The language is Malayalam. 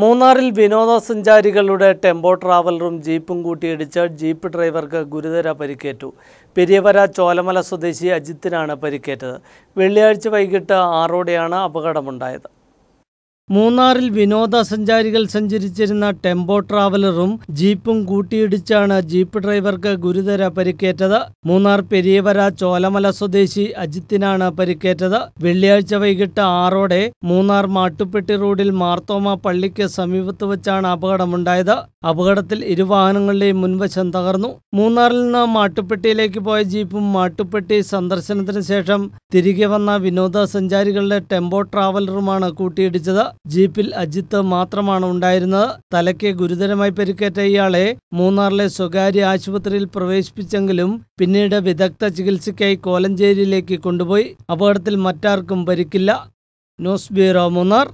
മൂന്നാറിൽ വിനോദസഞ്ചാരികളുടെ ടെമ്പോ ട്രാവലറും ജീപ്പും കൂട്ടിയിടിച്ച് ജീപ്പ് ഡ്രൈവർക്ക് ഗുരുതര പരിക്കേറ്റു. പെരിയവര ചോലമല സ്വദേശി അജിത്തിനാണ് പരിക്കേറ്റത്. വെള്ളിയാഴ്ച വൈകിട്ട് ആറോടെയാണ് അപകടമുണ്ടായത്. മൂന്നാറിൽ വിനോദസഞ്ചാരികൾ സഞ്ചരിച്ചിരുന്ന ടെമ്പോ ട്രാവലറും ജീപ്പും കൂട്ടിയിടിച്ചാണ് ജീപ്പ് ഡ്രൈവർക്ക് ഗുരുതര പരിക്കേറ്റത്. മൂന്നാർ പെരിയവര ചോലമല സ്വദേശി അജിത്തിനാണ് പരിക്കേറ്റത്. വെള്ളിയാഴ്ച വൈകിട്ട് ആറോടെ മൂന്നാർ മാട്ടുപ്പെട്ടി റോഡിൽ മാർത്തോമ പള്ളിക്ക് സമീപത്ത് വെച്ചാണ് അപകടമുണ്ടായത്. അപകടത്തിൽ ഇരു ഇരുവാഹനങ്ങളുടെയും മുൻവശം തകർന്നു. മൂന്നാറിൽ നിന്ന് മാട്ടുപ്പെട്ടിയിലേക്ക് പോയ ജീപ്പും മാട്ടുപ്പെട്ടി സന്ദർശനത്തിന് ശേഷം തിരികെ വന്ന വിനോദസഞ്ചാരികളുടെ ടെമ്പോ ട്രാവലറുമാണ് കൂട്ടിയിടിച്ചത്. ജീപ്പിൽ അജിത്ത് മാത്രമാണ് ഉണ്ടായിരുന്നത്. തലയ്ക്ക് ഗുരുതരമായി പരിക്കേറ്റ ഇയാളെ മൂന്നാറിലെ സ്വകാര്യ ആശുപത്രിയിൽ പ്രവേശിപ്പിച്ചെങ്കിലും പിന്നീട് വിദഗ്ധ ചികിത്സയ്ക്കായി കോലഞ്ചേരിയിലേക്ക് കൊണ്ടുപോയി. അപകടത്തിൽ മറ്റാർക്കും പരിക്കില്ല. News bureau Munnar.